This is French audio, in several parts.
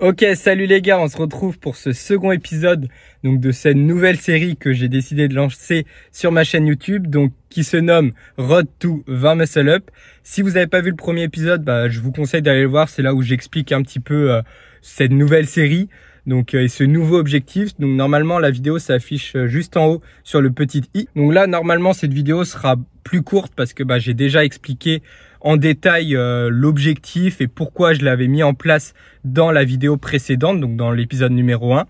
Ok, salut les gars, on se retrouve pour ce second épisode donc de cette nouvelle série que j'ai décidé de lancer sur ma chaîne YouTube, donc qui se nomme Road to 20 Muscle Up. Si vous n'avez pas vu le premier épisode, bah, je vous conseille d'aller le voir, c'est là où j'explique un petit peu euh, cette nouvelle série. Donc euh, et ce nouveau objectif, donc normalement la vidéo s'affiche euh, juste en haut sur le petit i. Donc là normalement cette vidéo sera plus courte parce que bah, j'ai déjà expliqué en détail euh, l'objectif et pourquoi je l'avais mis en place dans la vidéo précédente, donc dans l'épisode numéro 1.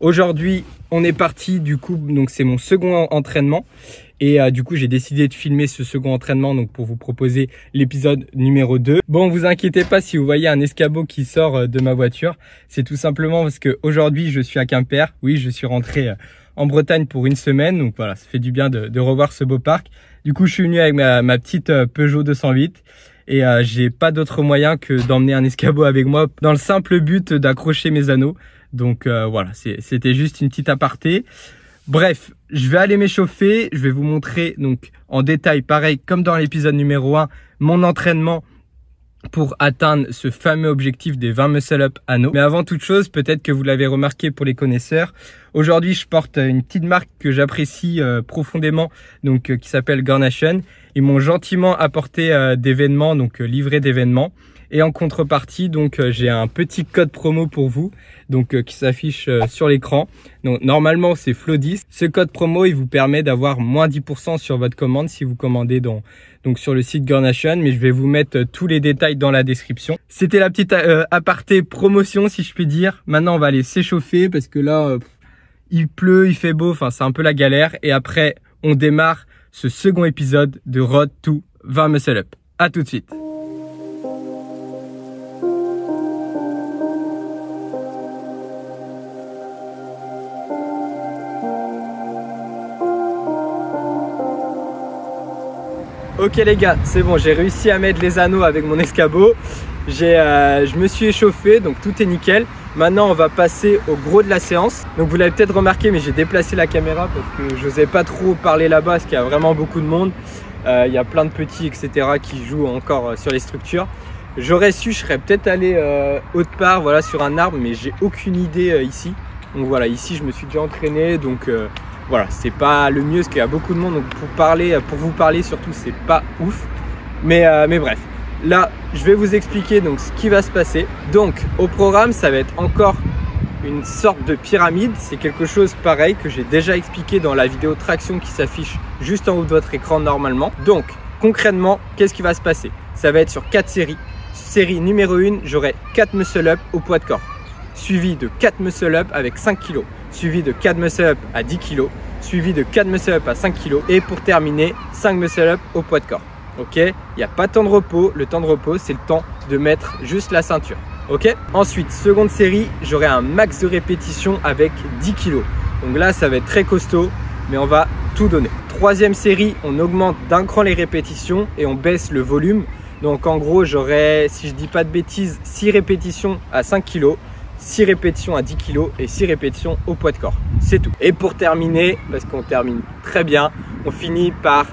Aujourd'hui, on est parti du coup, donc c'est mon second entraînement et euh, du coup j'ai décidé de filmer ce second entraînement donc pour vous proposer l'épisode numéro 2. Bon, vous inquiétez pas si vous voyez un escabeau qui sort euh, de ma voiture, c'est tout simplement parce que aujourd'hui je suis à Quimper. Oui, je suis rentré en Bretagne pour une semaine, donc voilà, ça fait du bien de, de revoir ce beau parc. Du coup, je suis venu avec ma, petite euh, Peugeot 208 et euh, j'ai pas d'autre moyen que d'emmener un escabeau avec moi dans le simple but d'accrocher mes anneaux. Donc euh, voilà, c'était juste une petite aparté. Bref, je vais aller m'échauffer, je vais vous montrer donc en détail, pareil comme dans l'épisode numéro 1, mon entraînement pour atteindre ce fameux objectif des 20 muscle up anneaux. Mais avant toute chose, peut-être que vous l'avez remarqué pour les connaisseurs, aujourd'hui je porte une petite marque que j'apprécie euh, profondément, donc euh, qui s'appelle Garnation. Ils m'ont gentiment apporté euh, d'événements, donc livré d'événements. Et en contrepartie, donc j'ai un petit code promo pour vous, donc qui s'affiche sur l'écran. Donc normalement c'est Flow10. Ce code promo, il vous permet d'avoir moins 10% sur votre commande si vous commandez dans donc sur le site Garnation, mais je vais vous mettre euh, tous les détails dans la description. C'était la petite euh, aparté promotion si je puis dire. Maintenant on va aller s'échauffer parce que là euh, il pleut, il fait beau, enfin c'est un peu la galère. Et après on démarre ce second épisode de Road to 20 Muscle Up. À tout de suite. Ok les gars, c'est bon, j'ai réussi à mettre les anneaux avec mon escabeau. Euh, je me suis échauffé, donc tout est nickel. Maintenant, on va passer au gros de la séance. Donc vous l'avez peut-être remarqué, mais j'ai déplacé la caméra parce que je n'osais pas trop parler là-bas parce qu'il y a vraiment beaucoup de monde. Euh, il y a plein de petits, etc. qui jouent encore euh, sur les structures. J'aurais su, je serais peut-être allé autre part, voilà, sur un arbre, mais j'ai aucune idée ici. Donc voilà, ici je me suis déjà entraîné, donc voilà, c'est pas le mieux parce qu'il y a beaucoup de monde. Donc pour parler, pour vous parler surtout, c'est pas ouf. Mais, euh, mais bref, là, je vais vous expliquer donc ce qui va se passer. Donc au programme, ça va être encore une sorte de pyramide. C'est quelque chose pareil que j'ai déjà expliqué dans la vidéo traction qui s'affiche juste en haut de votre écran normalement. Donc concrètement, qu'est-ce qui va se passer? Ça va être sur quatre séries. Série numéro 1, j'aurai 4 muscle up au poids de corps, suivi de 4 muscle up avec 5 kg suivi de 4 muscle up à 10 kg, suivi de 4 muscle up à 5 kg et pour terminer 5 muscle up au poids de corps. Ok? Il n'y a pas de temps de repos. Le temps de repos, c'est le temps de mettre juste la ceinture. Ok? Ensuite, seconde série, j'aurai un max de répétition avec 10 kg. Donc là, ça va être très costaud, mais on va tout donner. Troisième série, on augmente d'un cran les répétitions et on baisse le volume. Donc en gros, j'aurai, si je dis pas de bêtises, 6 répétitions à 5 kg 6 répétitions à 10 kg et 6 répétitions au poids de corps. C'est tout. Et pour terminer, parce qu'on termine très bien, on finit par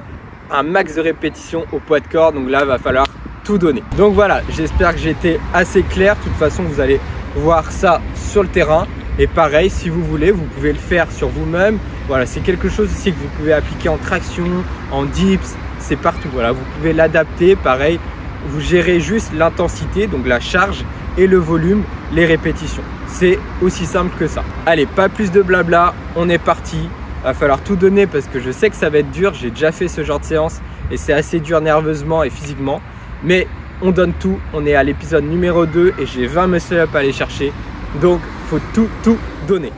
un max de répétitions au poids de corps. Donc là, il va falloir tout donner. Donc voilà, j'espère que j'ai été assez clair. De toute façon, vous allez voir ça sur le terrain. Et pareil, si vous voulez, vous pouvez le faire sur vous-même. Voilà, c'est quelque chose aussi que vous pouvez appliquer en traction, en dips, c'est partout. Voilà, vous pouvez l'adapter. Pareil, vous gérez juste l'intensité, donc la charge et le volume, les répétitions. C'est aussi simple que ça. Allez, pas plus de blabla, on est parti. Va falloir tout donner parce que je sais que ça va être dur. J'ai déjà fait ce genre de séance et c'est assez dur nerveusement et physiquement. Mais on donne tout. On est à l'épisode numéro 2 et j'ai 20 muscle-up à aller chercher. Donc, faut tout, tout donner.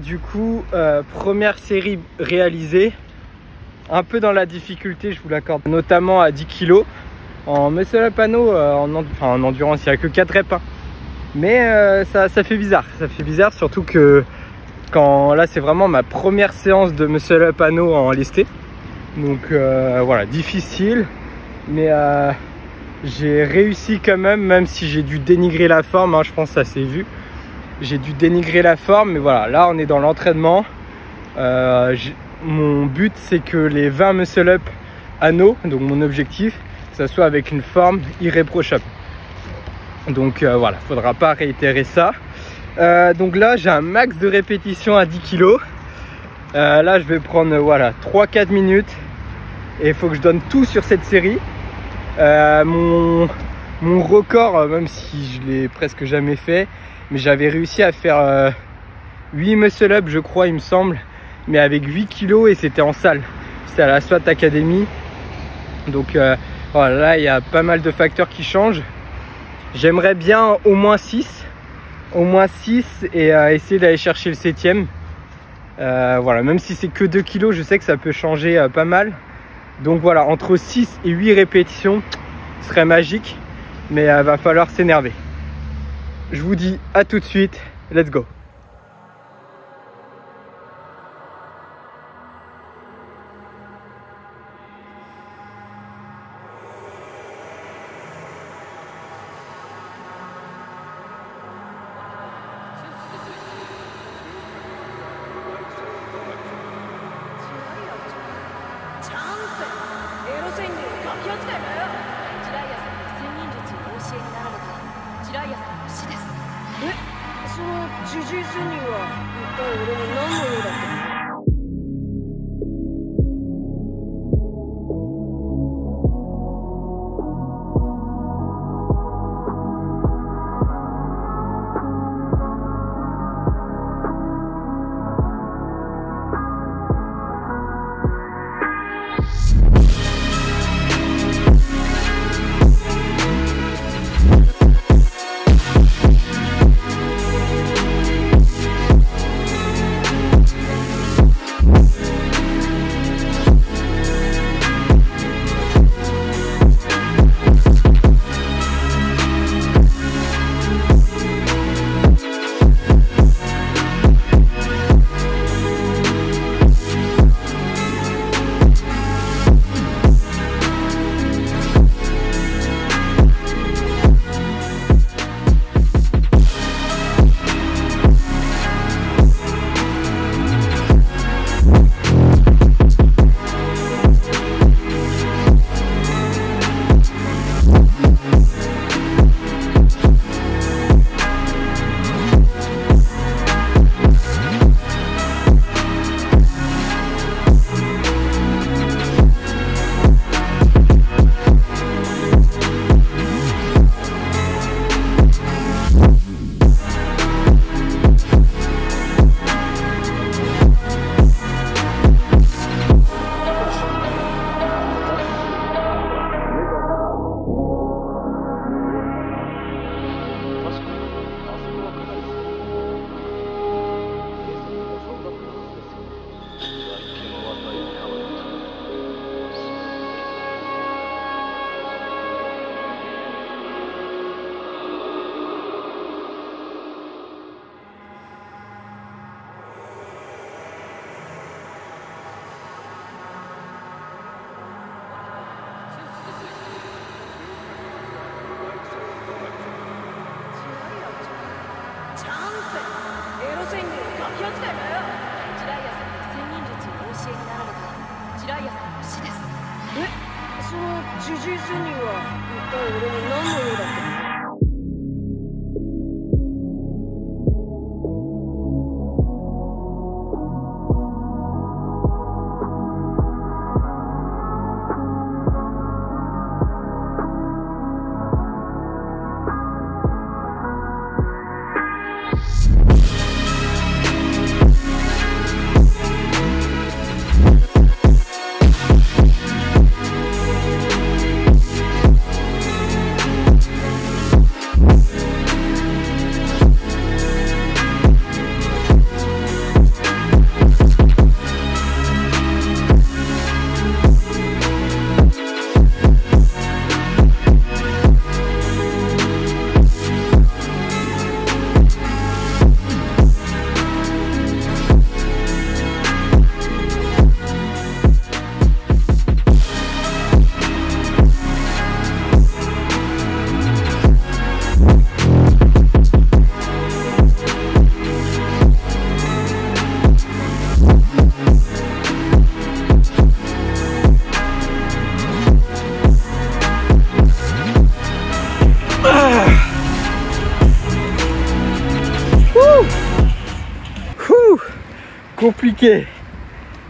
Du coup, euh, première série réalisée. Un peu dans la difficulté, je vous l'accorde, notamment à 10 kg. En muscle up panneau, euh, en, en, endurance, il n'y a que 4 reps. Hein. Mais euh, ça, ça, fait bizarre, ça fait bizarre, surtout que quand là c'est vraiment ma première séance de muscle up panneau en lesté. Donc voilà, difficile, mais j'ai réussi quand même, même si j'ai dû dénigrer la forme, hein, je pense que ça s'est vu j'ai dû dénigrer la forme, mais voilà, là on est dans l'entraînement. Euh, mon but c'est que les 20 muscle up anneaux, donc mon objectif, ça soit avec une forme irréprochable. Donc euh, voilà, faudra pas réitérer ça. Euh, donc là j'ai un max de répétition à 10 kg. là je vais prendre voilà 3-4 minutes et il faut que je donne tout sur cette série. mon, mon record, même si je l'ai presque jamais fait, mais j'avais réussi à faire 8 euh, muscle up je crois il me semble mais avec 8 kilos et c'était en salle. C'était à la SWAT Academy. Donc euh, voilà là il y a pas mal de facteurs qui changent. J'aimerais bien au moins 6 au moins 6 et euh, essayer d'aller chercher le 7 voilà même si c'est que 2 kilos je sais que ça peut changer pas mal. Donc voilà entre 6 et 8 répétitions ce serait magique mais il va falloir s'énerver je vous dis à tout de suite. Let's go. 白谷さんの死です。えその事実に人は一体俺の何の用だったの？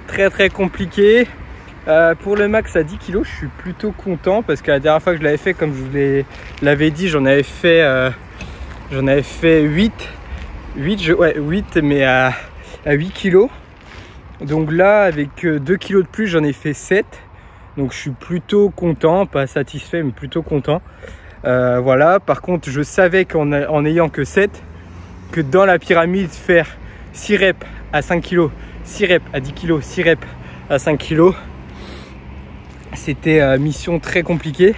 Très très compliqué. Euh, pour le max à 10 kg, je suis plutôt content parce que la dernière fois que je l'avais fait, comme je vous l'avais dit, j'en avais fait euh, j'en avais fait 8. 8, je, ouais, 8 mais à, à 8 kg. Donc là, avec 2 euh, kg de plus, j'en ai fait 7. Donc je suis plutôt content, pas satisfait, mais plutôt content. voilà, par contre, je savais qu'en en ayant que 7, que dans la pyramide, faire 6 reps à 5 kg, 6 reps à 10 kg, 6 reps à 5 kg, c'était euh, mission très compliquée.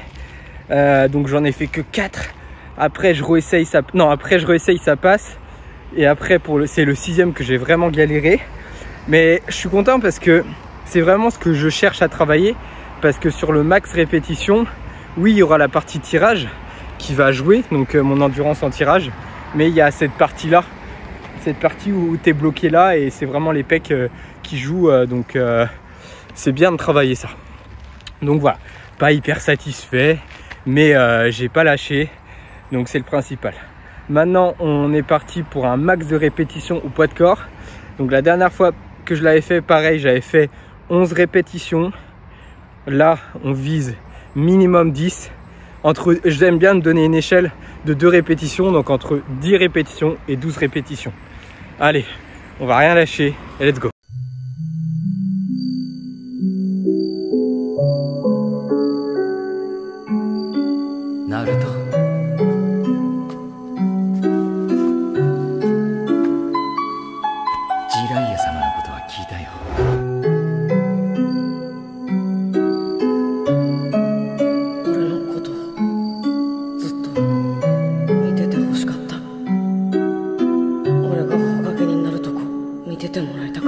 Euh, donc j'en ai fait que 4. Après je réessaye ça. Non, après je réessaye ça passe. Et après pour le c'est le sixième que j'ai vraiment galéré. Mais je suis content parce que c'est vraiment ce que je cherche à travailler. Parce que sur le max répétition, oui, il y aura la partie tirage qui va jouer, donc euh, mon endurance en tirage. Mais il y a cette partie-là, cette partie où tu es bloqué là et c'est vraiment les pecs qui jouent. donc c'est bien de travailler ça. Donc voilà, pas hyper satisfait, mais euh, j'ai pas lâché, donc c'est le principal. Maintenant, on est parti pour un max de répétitions au poids de corps. Donc la dernière fois que je l'avais fait, pareil, j'avais fait 11 répétitions. Là, on vise minimum 10. Entre, j'aime bien donner une échelle de 2 répétitions, donc entre 10 répétitions et 12 répétitions. Allez, on va rien lâcher et let's go.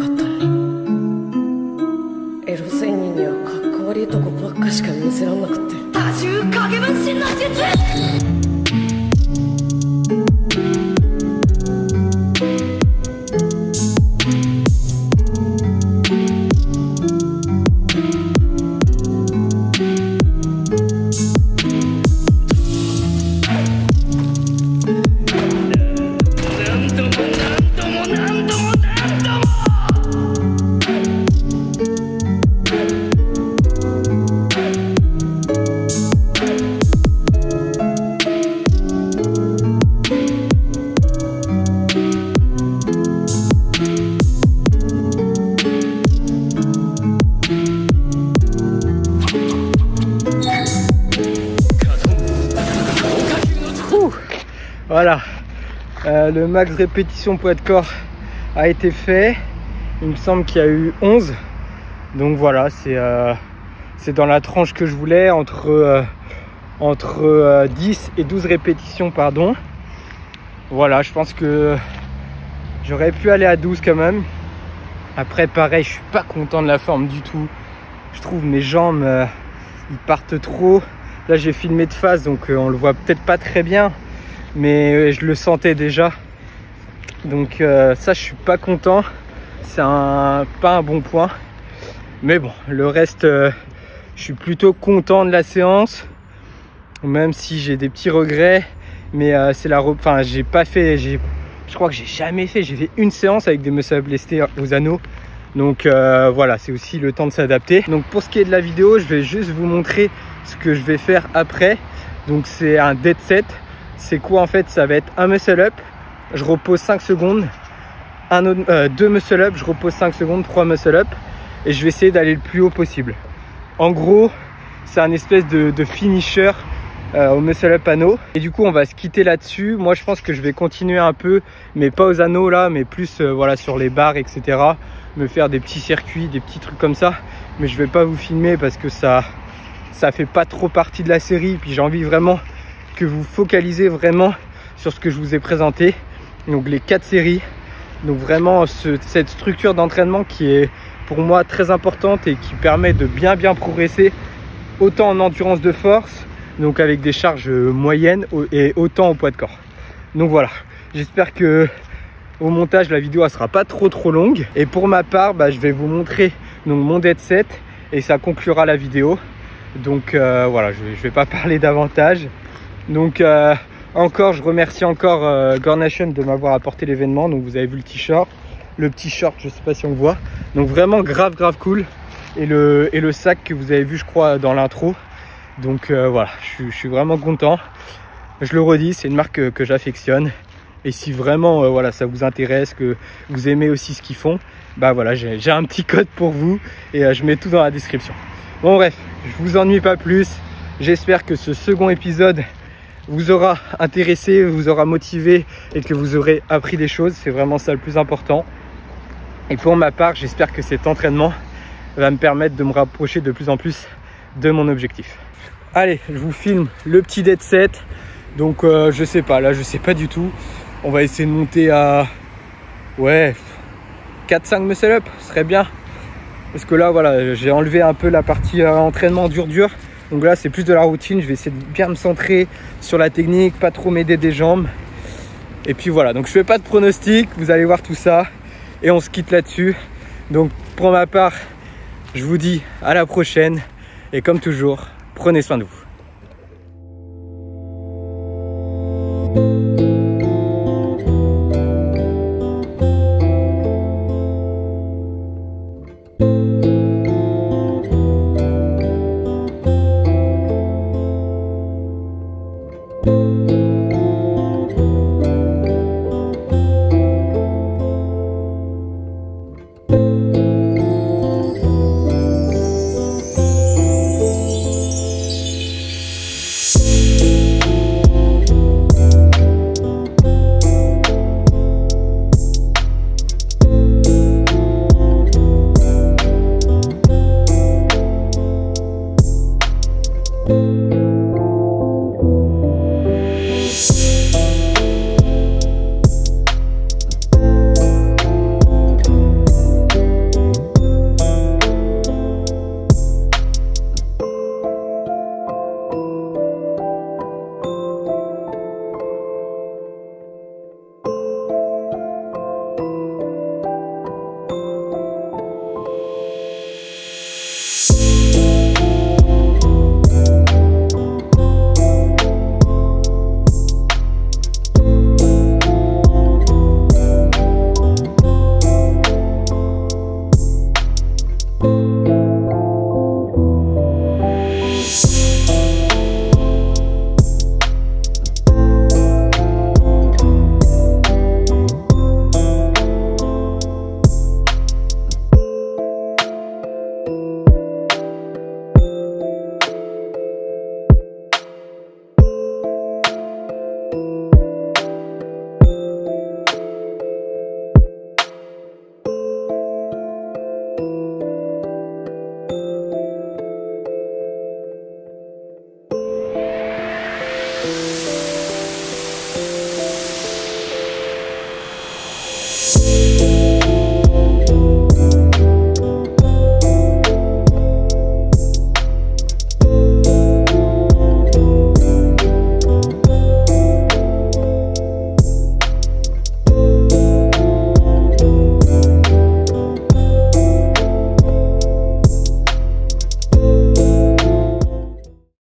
ったエロ仙人にはかっこ悪いとこばっかしか見せらんなくって。多重影分身の術。Euh, le max répétition poids de corps a été fait. Il me semble qu'il y a eu 11. Donc voilà, c'est euh, dans la tranche que je voulais, entre, euh, entre 10 et 12 répétitions, pardon. Voilà, je pense que j'aurais pu aller à 12 quand même. Après, pareil, je suis pas content de la forme du tout. Je trouve mes jambes, ils partent trop. Là, j'ai filmé de face, donc on le voit peut-être pas très bien mais je le sentais déjà. Donc euh, ça, je suis pas content. C'est pas un bon point. Mais bon, le reste, euh, je suis plutôt content de la séance. Même si j'ai des petits regrets. Mais euh, c'est la... Enfin, j'ai pas fait... Je crois que j'ai jamais fait. J'ai fait une séance avec des muscle blessés aux anneaux. Donc voilà, c'est aussi le temps de s'adapter. Donc pour ce qui est de la vidéo, je vais juste vous montrer ce que je vais faire après. Donc c'est un dead set c'est quoi en fait Ça va être un muscle up, je repose 5 secondes, un euh, deux muscle up, je repose 5 secondes, trois muscle up, et je vais essayer d'aller le plus haut possible. En gros, c'est un espèce de, finisher euh, au muscle up anneau. Et du coup, on va se quitter là-dessus. Moi, je pense que je vais continuer un peu, mais pas aux anneaux là, mais plus euh, voilà sur les barres, etc. Me faire des petits circuits, des petits trucs comme ça. Mais je vais pas vous filmer parce que ça, ça fait pas trop partie de la série. Puis j'ai envie vraiment que vous focalisez vraiment sur ce que je vous ai présenté. Donc les quatre séries. Donc vraiment cette structure d'entraînement qui est pour moi très importante et qui permet de bien bien progresser autant en endurance de force, donc avec des charges moyennes et autant au poids de corps. Donc voilà, j'espère que au montage la vidéo ne sera pas trop trop longue. Et pour ma part, bah, je vais vous montrer donc, mon dead set et ça conclura la vidéo. Donc euh, voilà, je ne vais pas parler davantage. Donc euh, encore, je remercie encore euh, Gornation de m'avoir apporté l'événement. Donc vous avez vu le t-shirt. le petit short, je sais pas si on voit. Donc vraiment grave grave cool. Et le, et le sac que vous avez vu je crois dans l'intro. Donc euh, voilà, je, suis vraiment content. Je le redis, c'est une marque que, j'affectionne. Et si vraiment euh, voilà, ça vous intéresse, que vous aimez aussi ce qu'ils font, bah voilà, j'ai un petit code pour vous et euh, je mets tout dans la description. Bon bref, je vous ennuie pas plus. J'espère que ce second épisode vous aura intéressé, vous aura motivé et que vous aurez appris des choses. C'est vraiment ça le plus important. Et pour ma part, j'espère que cet entraînement va me permettre de me rapprocher de plus en plus de mon objectif. Allez, je vous filme le petit dead set. Donc euh, je sais pas, là je sais pas du tout. On va essayer de monter à ouais 4-5 muscle up, ce serait bien. Parce que là voilà, j'ai enlevé un peu la partie euh, entraînement dur dur. Donc là c'est plus de la routine, je vais essayer de bien me centrer sur la technique, pas trop m'aider des jambes. Et puis voilà, donc je fais pas de pronostic, vous allez voir tout ça. Et on se quitte là-dessus. Donc pour ma part, je vous dis à la prochaine. Et comme toujours, prenez soin de vous.